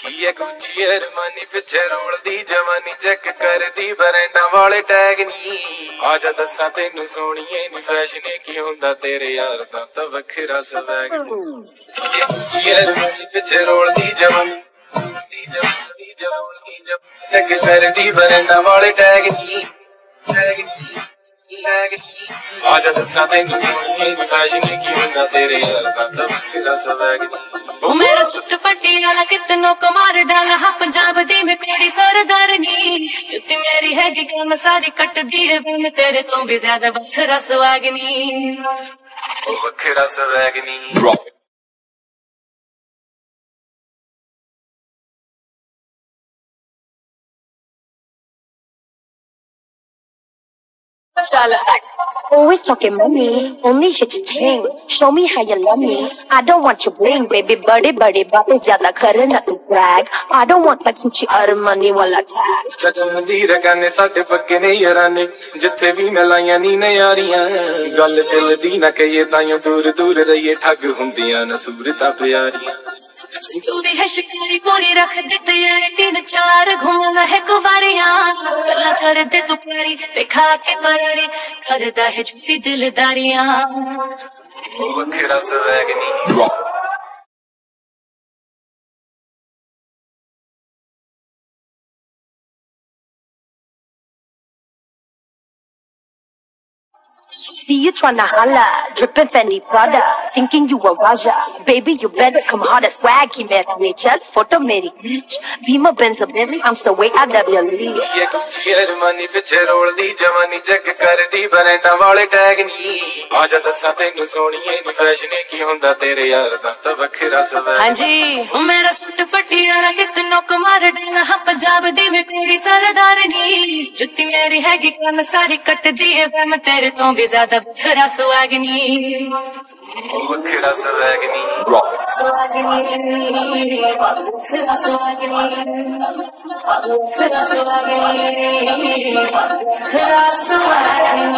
ਕੀ ਹੈ ਗੁੱਚੀ ਅਰਮਾਨੀ? ਪਿੱਛੇ ਰੋਲਦੀ ਜਵਾਨੀ ਚੈੱਕ ਕਰਦੀ, ਬਰੈਂਡਾਂ ਵਾਲੇ ਟੈਗ ਨਹੀਂ। ਆ ਜਾ ਦੱਸਾਂ ਤੈਨੂੰ ਸੋਣੀਏ ਨੀ ਫੈਸ਼ਨ ਕੀ ਹੁੰਦਾ ਤੇਰੇ ਯਾਰ ਦਾ ਤਾਂ ਵੱਖਰਾ ਸਵੈਗ ਕੀ ਹੈ ਗੁੱਚੀ ਅਰਮਾਨੀ? ਪਿੱਛੇ ਰੋਲਦੀ ਜਵਾਨੀ ਦੀ ਜਵਾਨੀ ਜਵਾਨੀ ਜਵਾਨੀ। ਚੈੱਕ ਕਰਦੀ, ਬਰੈਂਡਾਂ ਵਾਲੇ ਟੈਗ ਨਹੀਂ। ਟੈਗ ਨਹੀਂ ਆ ਜਾ ਦੱਸਾਂ ਤੈਨੂੰ ਸੋਣੀਏ ਨੀ ਫੈਸ਼ਨ ਕੀ ਹੁੰਦਾ ਤੇਰੇ ਯਾਰ ਦਾ ਤਾਂ ਵੱਖਰਾ ਸਵੈਗ ਨਹੀਂ। सुट पटियाला कितनों को मार डाला। हाँ पंजाब दी में कोई सरदारनी। जुती मेरी है कि गम सारी कट दी है बन तेरे तो भी ज़्यादा बखरा सुहागनी। बखरा सुहागनी। Shala. Always talking money, only hit your chain. Show me how you love me. I don't want your bling, baby. Buddy, buddy, वापस ज्यादा करे ना तू brag. I don't want that Gucci or money वाला tag. चटन दी रगाने साडे पक्के ने याराने, जिथे भी मिलाया नी ने यारियां. गल दिल दी ना कहिए ताइयों दूर दूर रहिए ठग हुंदियां ना सूरता प्यारियां. क्यों है शिकारी पूरी रख देते तीन चार घूमदा है कुवारियाँ। गल्ला कर दे तू प्यारी, दिखा के परारी। करदा है झूठी दिलदारियाँ। बखेरा swag See you tryna holla, dripping Fendi Prada, thinking you a Raja. Baby, you better come harder. Swag he की मेरा nature, photo मेरी reach. Beamer Benz Bentley, I'm still way out of your league. Yeah, Gucci, Ed, lead. ये कुची Armani पिछे role दी जवानी check कर दी बरेंडा वाले tag नी. आजा दस्सा तेनू सोनिए नी फ़ैशन की हुंदा तेरे यार दा ता वखरा सवै. हाँ जी, हूँ मेरा सूट फटिया ना कितनों को मार ha, Punjab, di, me, kuri, कोई ni. Jutti, meri, hai, हैगी कान सारी कट दी है मैं tere, तो भी zada, मतलब खरा सुहागनी ओ खरा सुहागनी रॉक सुहागनी खरा सुहागनी खरा सुहागनी खरा सुहागनी